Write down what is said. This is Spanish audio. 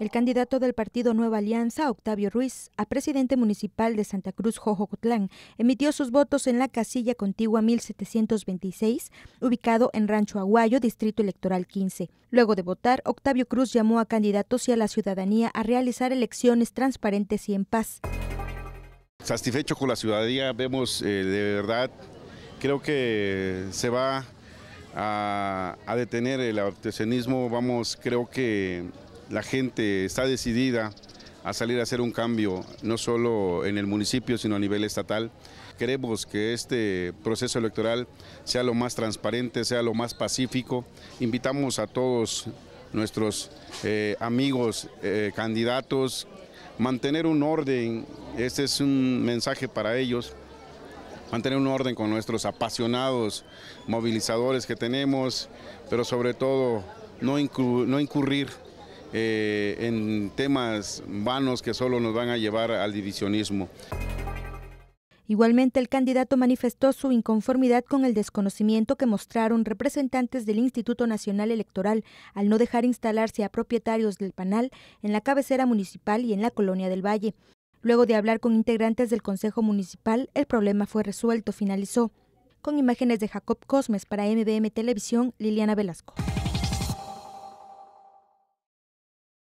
El candidato del partido Nueva Alianza, Octavio Ruiz, a presidente municipal de Santa Cruz, Jojocotlán, emitió sus votos en la casilla contigua 1726, ubicado en Rancho Aguayo, Distrito Electoral 15. Luego de votar, Octavio Cruz llamó a candidatos y a la ciudadanía a realizar elecciones transparentes y en paz. Satisfecho con la ciudadanía, vemos eh, de verdad, creo que se va a, detener el artesanismo, vamos, creo que la gente está decidida a salir a hacer un cambio, no solo en el municipio, sino a nivel estatal. Queremos que este proceso electoral sea lo más transparente, sea lo más pacífico. Invitamos a todos nuestros eh, amigos eh, candidatos mantener un orden, este es un mensaje para ellos, mantener un orden con nuestros apasionados movilizadores que tenemos, pero sobre todo no, no incurrir eh, en temas vanos que solo nos van a llevar al divisionismo. Igualmente, el candidato manifestó su inconformidad con el desconocimiento que mostraron representantes del Instituto Nacional Electoral al no dejar instalarse a propietarios del panal en la cabecera municipal y en la colonia del Valle. Luego de hablar con integrantes del Consejo Municipal, el problema fue resuelto, finalizó. Con imágenes de Jacob Cosmes para MBM Televisión, Liliana Velasco.